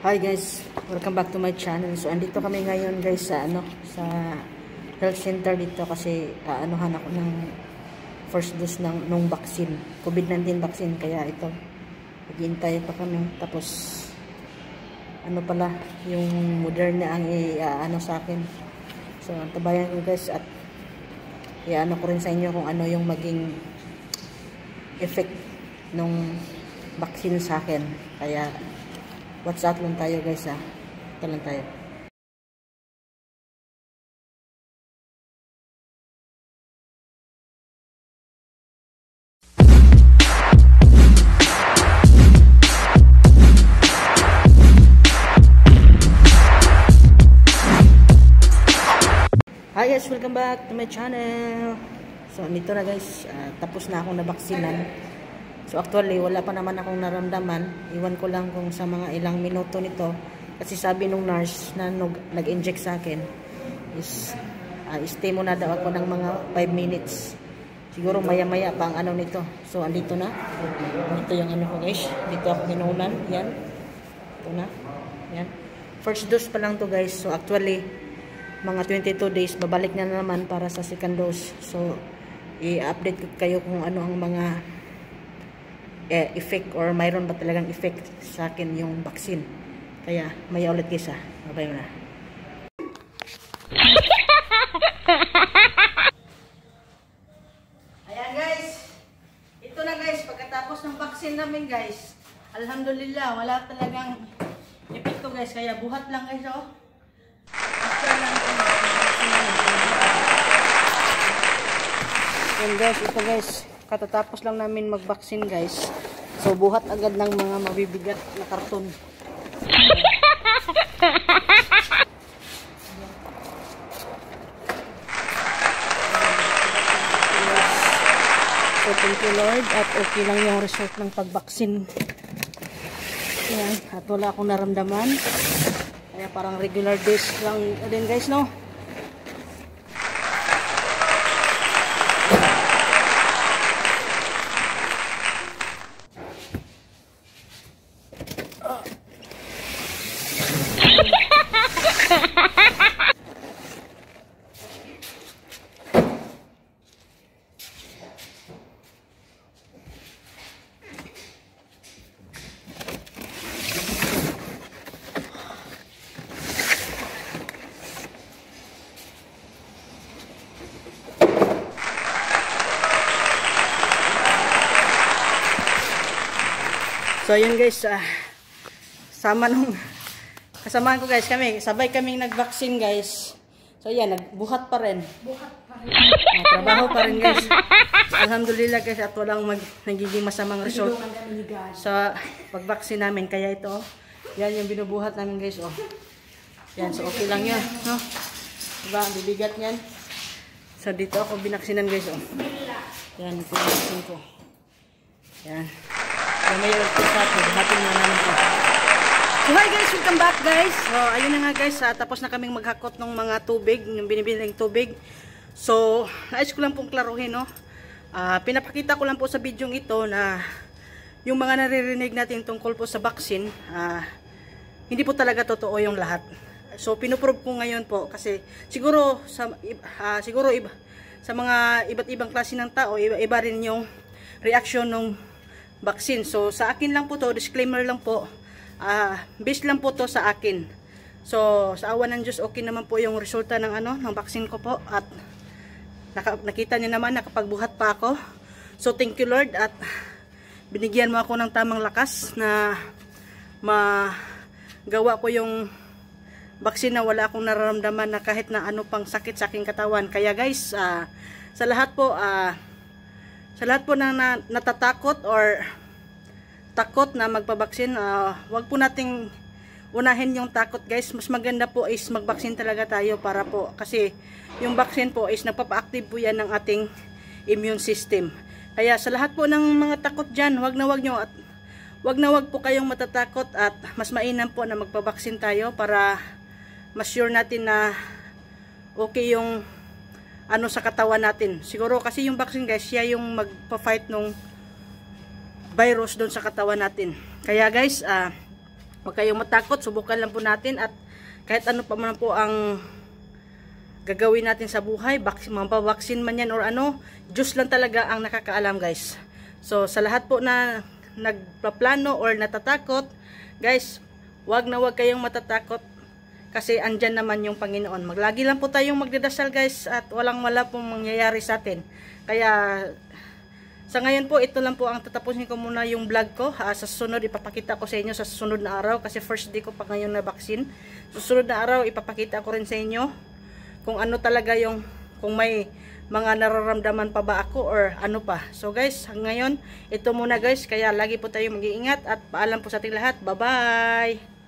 Hi guys, welcome back to my channel. So andito kami ngayon guys sa ano sa health center dito kasi aanuhan ako ng first dose ng nung vaccine, COVID-19 vaccine kaya ito naghihintay pa kami tapos ano pala yung Moderna ang i-ano sa akin. So antabayan ko guys at i-ano ko rin sa inyo kung ano yung maging effect nung vaccine sa akin. Kaya WhatsApp lang tayo guys ha. Ito lang tayo. Hi guys, welcome back to my channel. So, nito na guys, uh, tapos na akong nabaksinan. So actually, wala pa naman akong naramdaman. Iwan ko lang kung sa mga ilang minuto nito. Kasi sabi nung nurse na nag-inject sa akin is uh, stay muna daw ako ng mga 5 minutes. Siguro maya-maya pa ang ano nito. So andito na. Ito yung ano ko guys. Dito ako hinunan. Yan. Ito na. Yan. First dose pa lang to guys. So actually, mga 22 days, babalik na naman para sa second dose. So, i-update kayo kung ano ang mga eh, effect or mayroon ba talagang effect sa akin yung vaccine. Kaya, may ulit kisa. Babay mo na. Ayan guys. Ito na guys, pagkatapos ng vaccine namin guys, alhamdulillah, wala talagang epekto guys. Kaya buhat lang guys oh. After lang ito. Ayan guys, ito guys katatapos lang namin mag-vaccine guys. So buhat agad ng mga mabibigat na karton. So thank you Lord at okay lang yung result ng pag-vaccine. Ayan, at wala akong naramdaman. Kaya parang regular days lang din guys no. So ayun guys, uh, sama nung kasamahan ko guys kami, sabay kaming nag-vaccine guys. So ayan, nagbuhat pa rin. Buhat pa rin. Uh, trabaho pa rin guys. Alhamdulillah guys at walang mag, nagiging masamang result sa pag-vaccine namin. Kaya ito, yan yung binubuhat namin guys. Oh. Yan, so okay lang yan. No? Diba, ang bibigat yan. So dito ako binaksinan guys. Oh. Yan, pinaksin ko. Yan. So, may electric Happy na namin po. So, hi guys! Welcome back guys! So, ayun na nga guys. Uh, tapos na kaming maghakot ng mga tubig. Yung binibiling tubig. So, nais ko lang pong klaruhin, no? Uh, pinapakita ko lang po sa video ito na yung mga naririnig natin tungkol po sa vaccine, uh, hindi po talaga totoo yung lahat. So, pinuprove ko ngayon po kasi siguro sa, uh, siguro iba, sa mga iba't ibang klase ng tao, iba, iba rin yung reaction ng vaccine. So, sa akin lang po to, disclaimer lang po, uh, based lang po to sa akin. So, sa awa ng Diyos, okay naman po yung resulta ng ano, ng vaccine ko po. At naka, nakita niyo naman, nakapagbuhat pa ako. So, thank you Lord at binigyan mo ako ng tamang lakas na magawa ko yung vaccine na wala akong nararamdaman na kahit na ano pang sakit sa aking katawan. Kaya guys, uh, sa lahat po, ah, uh, sa lahat po na, na natatakot or takot na magpabaksin, uh, wag po nating unahin yung takot guys. Mas maganda po is magbaksin talaga tayo para po kasi yung vaccine po is nagpapa-active po yan ng ating immune system. Kaya sa lahat po ng mga takot dyan, wag na wag nyo at wag na wag po kayong matatakot at mas mainam po na magpabaksin tayo para mas sure natin na okay yung ano sa katawan natin. Siguro kasi yung vaccine guys, siya yung magpa-fight nung virus doon sa katawan natin. Kaya guys, uh, Huwag kayong matakot, subukan lang po natin at kahit ano pa man po ang gagawin natin sa buhay, mapabaksin man yan or ano, Diyos lang talaga ang nakakaalam guys. So sa lahat po na nagpaplano or natatakot, guys, wag na wag kayong matatakot kasi andyan naman yung Panginoon. Maglagi lang po tayong magdadasal guys at walang wala pong mangyayari sa atin. Kaya sa ngayon po, ito lang po ang tatapusin ko muna yung vlog ko. Ah, sa susunod, ipapakita ko sa inyo sa susunod na araw kasi first day ko pa ngayon na vaccine. Susunod na araw, ipapakita ko rin sa inyo kung ano talaga yung, kung may mga nararamdaman pa ba ako or ano pa. So guys, ngayon, ito muna guys. Kaya lagi po tayo mag-iingat at paalam po sa ating lahat. Bye-bye!